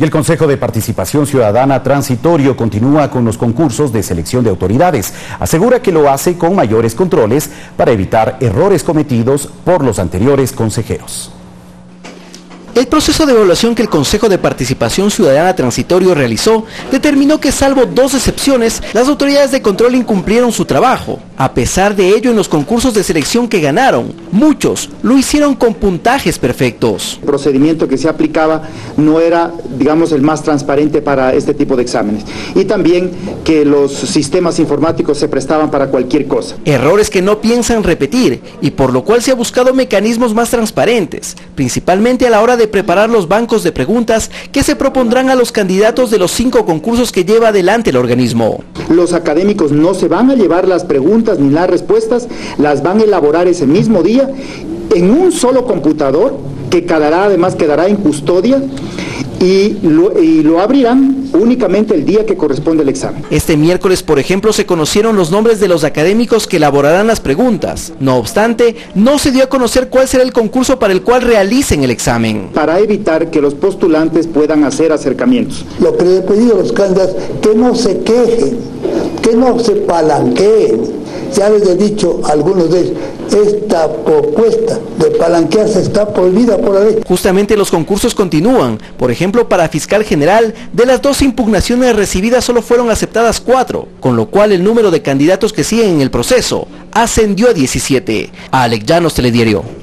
Y el Consejo de Participación Ciudadana Transitorio continúa con los concursos de selección de autoridades. Asegura que lo hace con mayores controles para evitar errores cometidos por los anteriores consejeros. El proceso de evaluación que el Consejo de Participación Ciudadana Transitorio realizó determinó que salvo dos excepciones, las autoridades de control incumplieron su trabajo. A pesar de ello, en los concursos de selección que ganaron, muchos lo hicieron con puntajes perfectos. El procedimiento que se aplicaba no era, digamos, el más transparente para este tipo de exámenes. Y también que los sistemas informáticos se prestaban para cualquier cosa. Errores que no piensan repetir y por lo cual se ha buscado mecanismos más transparentes, principalmente a la hora de preparar los bancos de preguntas que se propondrán a los candidatos de los cinco concursos que lleva adelante el organismo. Los académicos no se van a llevar las preguntas ni las respuestas, las van a elaborar ese mismo día en un solo computador que quedará, además quedará en custodia y lo, abrirán únicamente el día que corresponde al examen. Este miércoles, por ejemplo, se conocieron los nombres de los académicos que elaborarán las preguntas. No obstante, no se dio a conocer cuál será el concurso para el cual realicen el examen. Para evitar que los postulantes puedan hacer acercamientos. Lo que le he pedido a los candidatos, que no se quejen, que no se palanqueen. Ya les he dicho a algunos de ellos, esta propuesta de palanquearse está prohibida por la ley. Justamente los concursos continúan. Por ejemplo, para fiscal general, de las dos impugnaciones recibidas solo fueron aceptadas cuatro, con lo cual el número de candidatos que siguen en el proceso ascendió a 17. Alec Llanos Telediario.